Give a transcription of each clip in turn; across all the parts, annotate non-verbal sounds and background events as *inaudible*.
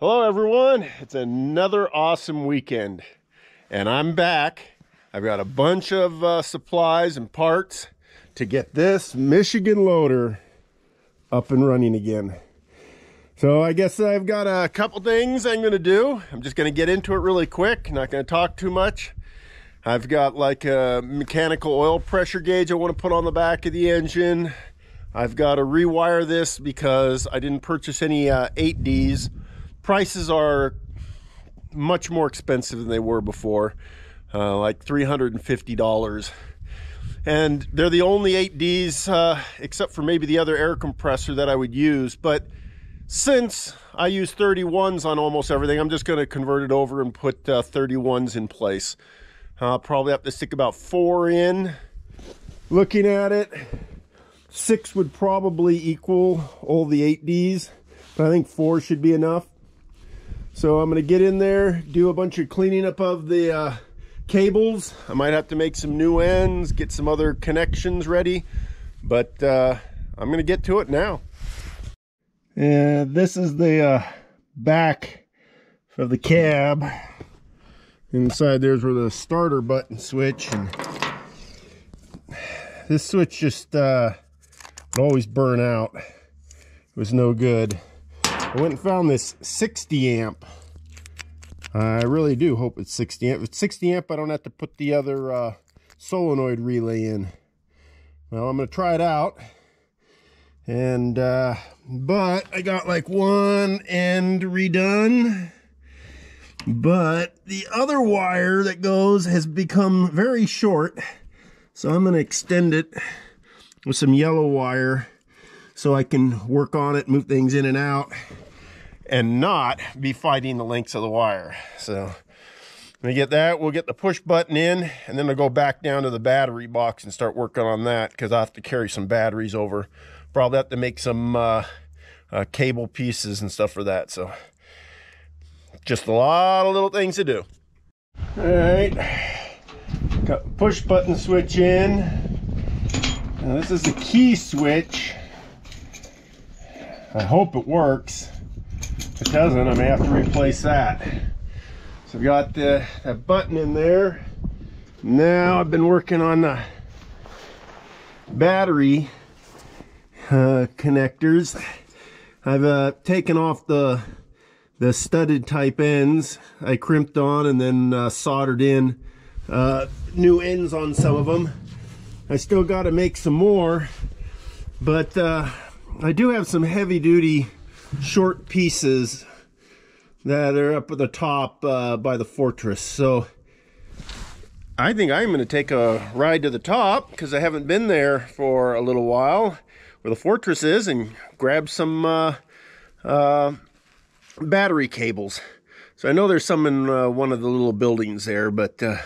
Hello, everyone. It's another awesome weekend, and I'm back. I've got a bunch of uh, supplies and parts to get this Michigan loader up and running again. So I guess I've got a couple things I'm going to do. I'm just going to get into it really quick. Not going to talk too much. I've got like a mechanical oil pressure gauge I want to put on the back of the engine. I've got to rewire this because I didn't purchase any uh, 8Ds prices are much more expensive than they were before, uh, like $350. And they're the only 8Ds, uh, except for maybe the other air compressor that I would use. But since I use 31s on almost everything, I'm just going to convert it over and put uh, 31s in place. I'll probably have to stick about four in. Looking at it, six would probably equal all the 8Ds, but I think four should be enough. So I'm going to get in there, do a bunch of cleaning up of the uh, cables. I might have to make some new ends, get some other connections ready, but uh, I'm going to get to it now. And this is the uh, back of the cab. Inside there's where the starter button switch. And this switch just uh, would always burn out. It was no good. I went and found this 60 amp. I really do hope it's 60 amp. If it's 60 amp, I don't have to put the other uh, solenoid relay in. Well, I'm going to try it out. And, uh, but I got like one end redone. But the other wire that goes has become very short. So I'm going to extend it with some yellow wire so I can work on it, move things in and out, and not be fighting the lengths of the wire. So we get that, we'll get the push button in, and then I'll go back down to the battery box and start working on that because I have to carry some batteries over. Probably have to make some uh, uh, cable pieces and stuff for that. So just a lot of little things to do. All right, got push button switch in. Now this is the key switch. I hope it works. If it doesn't, I may have to replace that. So I've got the, that button in there. Now I've been working on the battery uh, connectors. I've uh, taken off the the studded type ends. I crimped on and then uh, soldered in uh, new ends on some of them. I still got to make some more, but uh, I do have some heavy duty short pieces that are up at the top uh, by the fortress. So I think I'm going to take a ride to the top because I haven't been there for a little while where the fortress is and grab some uh, uh, battery cables. So I know there's some in uh, one of the little buildings there, but uh,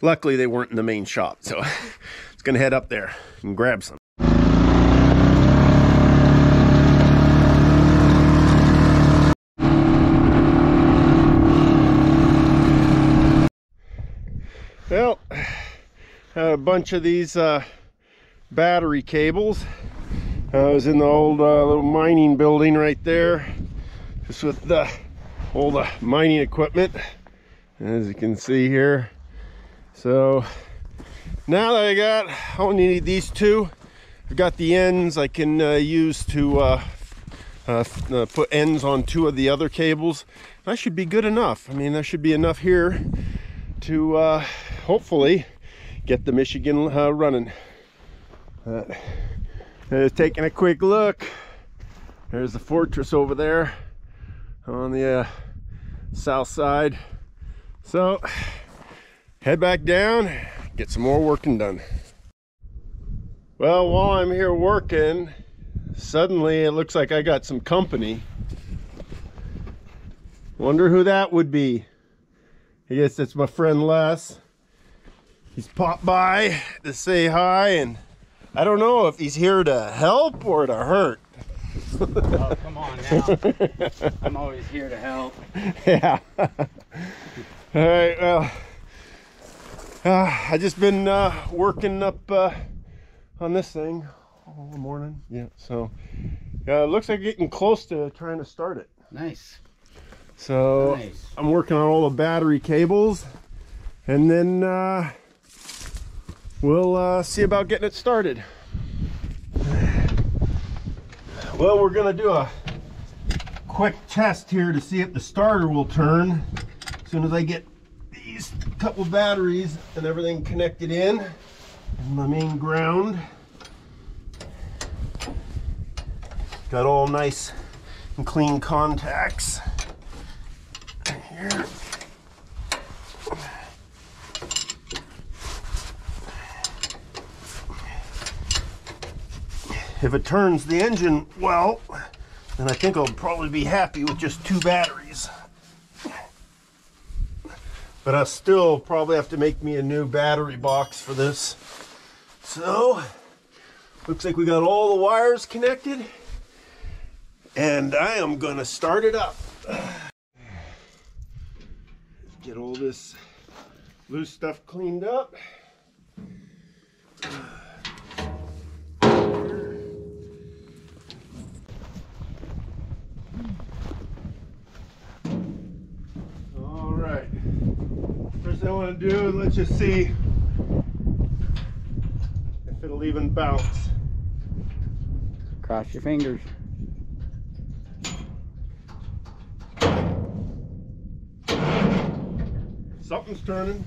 luckily they weren't in the main shop. So it's going to head up there and grab some. Well, a bunch of these uh, battery cables. I was in the old uh, little mining building right there, just with the all the mining equipment, as you can see here. So now that I got, I only need these two. I've got the ends I can uh, use to uh, uh, uh, put ends on two of the other cables. That should be good enough. I mean, there should be enough here to uh, hopefully get the Michigan uh, running. Uh, taking a quick look. There's the fortress over there on the uh, south side. So head back down, get some more working done. Well, while I'm here working, suddenly it looks like I got some company. Wonder who that would be. I guess it's my friend Les. He's popped by to say hi, and I don't know if he's here to help or to hurt. oh, come on now. I'm always here to help. *laughs* Yeah. All right, well, uh, I just been uh, working up uh, on this thing all morning. Yeah, so uh, it looks like getting close to trying to start it. Nice. So Nice. I'm working on all the battery cables and then uh, we'll uh, see about getting it started. Well, we're gonna do a quick test here to see if the starter will turn as soon as I get these couple batteries and everything connected in and my main ground. Got all nice and clean contacts here. If it turns the engine well, then I think I'll probably be happy with just two batteries. But I still probably have to make me a new battery box for this. So, looks like we got all the wires connected. And I am gonna start it up. Get all this loose stuff cleaned up. I want to do, let's just see if it'll even bounce. Cross your fingers. Something's turning.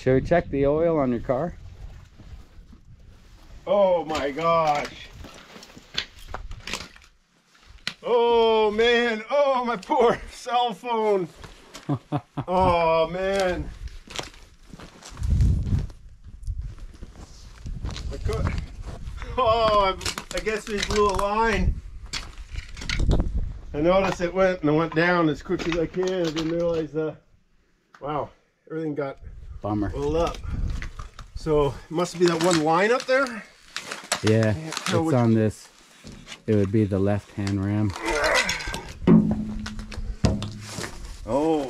Should we check the oil on your car? Oh my gosh. Oh man. Oh my *laughs* poor cell phone. *laughs* oh man. I could. *laughs* Oh, I, I guess we blew a line. I noticed it went and it went down as quick as I can. I didn't realize. Uh, wow, everything got Bummer. rolled up. So it must be that one line up there. Yeah, it's on this. It would be the left-hand ram. Oh.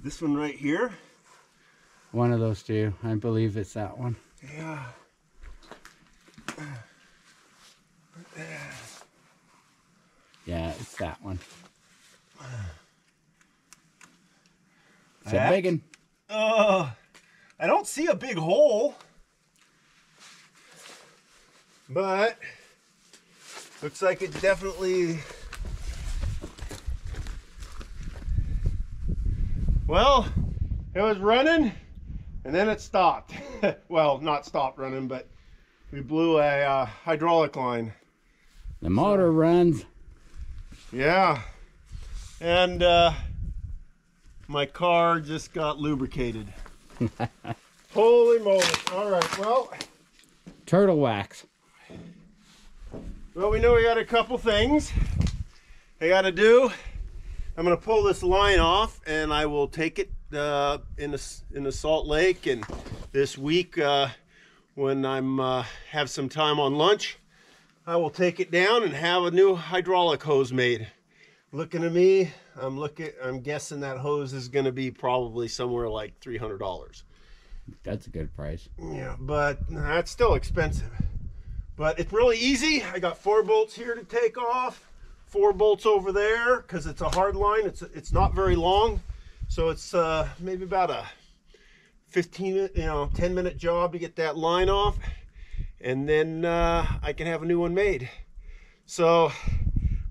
This one right here? One of those two. I believe it's that one. Yeah. Yeah, it's that one. It's a big one. Uh, I don't see a big hole. But looks like it definitely Well, it was running and then it stopped. *laughs* well, not stopped running, but we blew a uh, hydraulic line. The motor runs. Yeah. And uh, my car just got lubricated. *laughs* Holy moly. All right, well, Turtle wax. well, we know we got a couple things I got to do. I'm going to pull this line off and I will take it uh, in, the, in the Salt Lake. And this week, uh, when I'm uh, have some time on lunch, I will take it down and have a new hydraulic hose made. Looking at me, I'm looking. I'm guessing that hose is going to be probably somewhere like three hundred dollars. That's a good price. Yeah, but that's still expensive. But it's really easy. I got four bolts here to take off, four bolts over there because it's a hard line. It's it's not very long, so it's uh, maybe about a 15 you know 10 minute job to get that line off, and then uh, I can have a new one made. So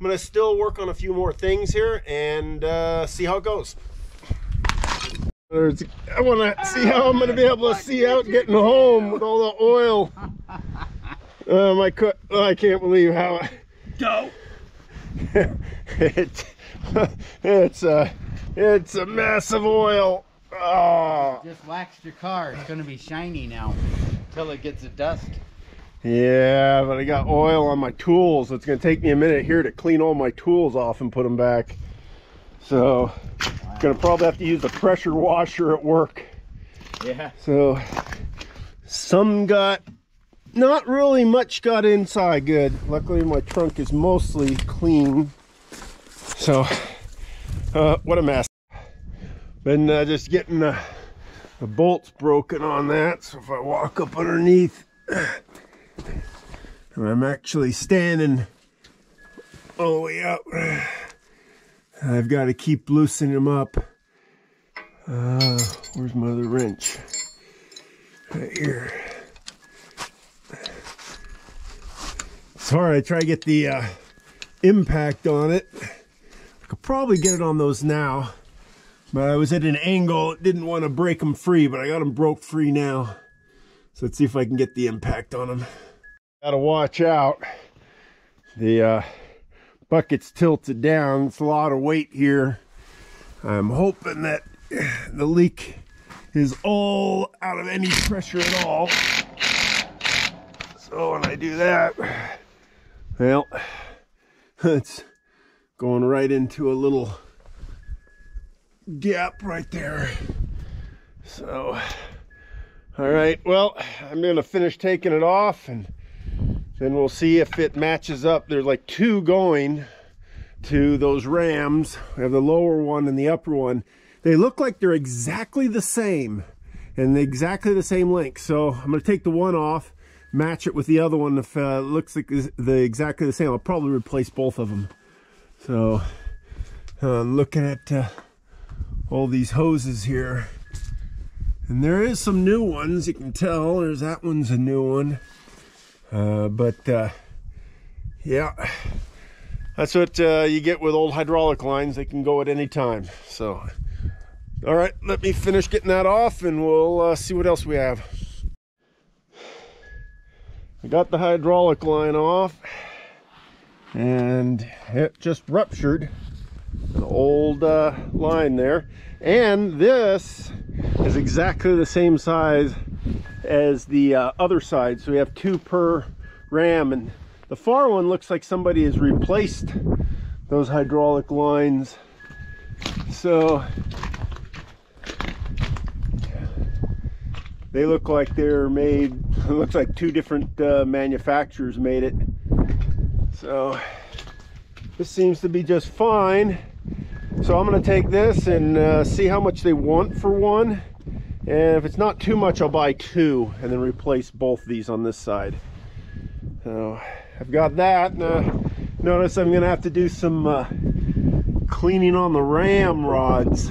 I'm gonna still work on a few more things here and uh, see how it goes. There's, I want to see how I'm to be able to see out getting home with all the oil. *laughs* Um, I. Oh, I can't believe how. I, Go. *laughs* it, it's a, it's a mess of oil. Oh, Just waxed your car. It's gonna be shiny now until it gets a dust. Yeah, but I got oil on my tools. It's going to take me a minute here to clean all my tools off and put them back. So, going to probably have to use a pressure washer at work. Yeah. So some got not really much got inside good. Luckily my trunk is mostly clean. So uh, what a mess. Been uh, just getting the, the bolts broken on that. So if I walk up underneath, I'm actually standing all the way up. I've got to keep loosening them up. Uh, where's my other wrench? Right here. Sorry, I try to get the uh, impact on it. I could probably get it on those now, but I was at an angle. Didn't want to break them free, but I got them broke free now. So let's see if I can get the impact on them. Gotta watch out. The uh, bucket's tilted down. It's a lot of weight here. I'm hoping that the leak is all out of any pressure at all. So when I do that, well, *laughs* it's going right into a little gap right there. So, all right, well, I'm gonna finish taking it off and then we'll see if it matches up. There's like two going to those rams. We have the lower one and the upper one. They look like they're exactly the same and exactly the same length. So I'm going to take the one off, match it with the other one. If uh, looks like the exactly the same, I'll probably replace both of them. So uh, looking at uh, all these hoses here. And there is some new ones, you can tell. There's that one's a new one. Uh, but uh, yeah, that's what uh, you get with old hydraulic lines. They can go at any time. So all right, let me finish getting that off and we'll uh, see what else we have. I got the hydraulic line off and it just ruptured an old uh, line there. And this is exactly the same size as the uh, other side. So we have two per ram and the far one looks like somebody has replaced those hydraulic lines. So they look like they're made *laughs* it looks like two different uh, manufacturers made it so this seems to be just fine so I'm gonna take this and uh, see how much they want for one and if it's not too much I'll buy two and then replace both these on this side so I've got that uh, notice I'm gonna have to do some uh, cleaning on the ram rods.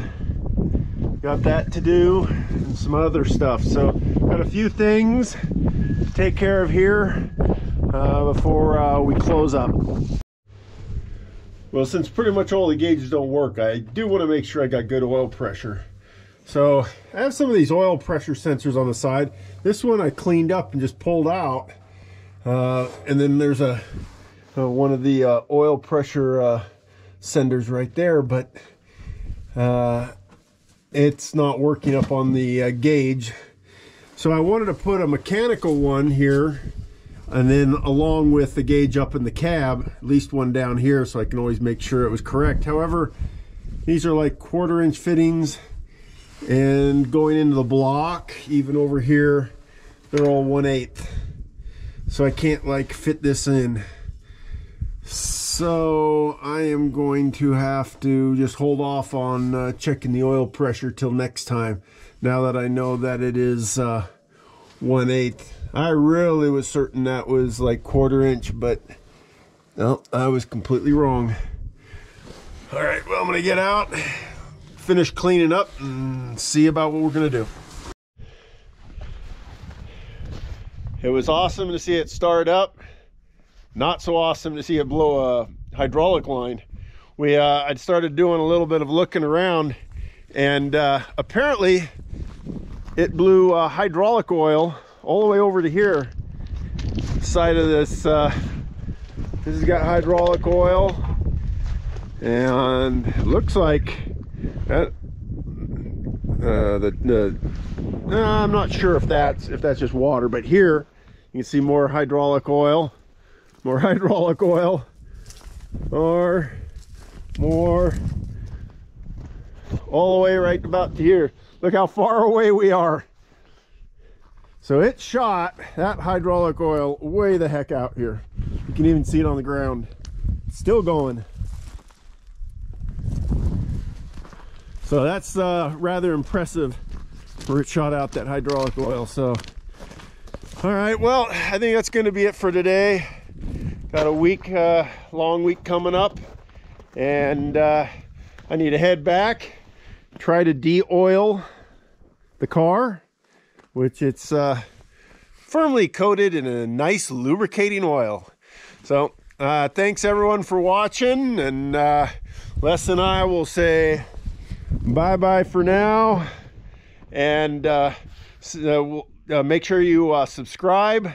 Got that to do and some other stuff. So got a few things to take care of here uh, before uh, we close up. Well, since pretty much all the gauges don't work, I do want to make sure I got good oil pressure. So I have some of these oil pressure sensors on the side. This one I cleaned up and just pulled out. Uh, and then there's a, a one of the uh, oil pressure uh, senders right there, but uh, it's not working up on the uh, gauge. So I wanted to put a mechanical one here and then along with the gauge up in the cab, at least one down here so I can always make sure it was correct. However, these are like quarter inch fittings and going into the block, even over here, they're all 1 8 So I can't like fit this in. So I am going to have to just hold off on uh, checking the oil pressure till next time. Now that I know that it is uh, 1 8 I really was certain that was like quarter inch, but no, I was completely wrong. All right, well, I'm gonna get out, finish cleaning up, and see about what we're gonna do. It was awesome to see it start up. Not so awesome to see it blow a hydraulic line. We, uh, I'd started doing a little bit of looking around and uh, apparently it blew uh, hydraulic oil all the way over to here side of this uh, this has got hydraulic oil and looks like that uh, the, the uh, I'm not sure if that's if that's just water but here you can see more hydraulic oil more *laughs* hydraulic oil or more all the way right about to here look how far away we are so it shot that hydraulic oil way the heck out here. You can even see it on the ground. It's still going. So that's uh, rather impressive where it shot out that hydraulic oil. So, all right, well, I think that's going to be it for today. Got a week, uh, long week coming up, and uh, I need to head back, try to de-oil the car which it's uh, firmly coated in a nice lubricating oil. So uh, thanks everyone for watching and uh, Les and I will say bye-bye for now and uh, uh, uh make sure you uh, subscribe,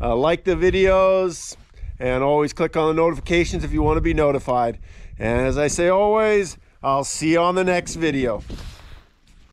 like the videos, and always click on the notifications if you want to be notified. And as I say always, I'll see you on the next video.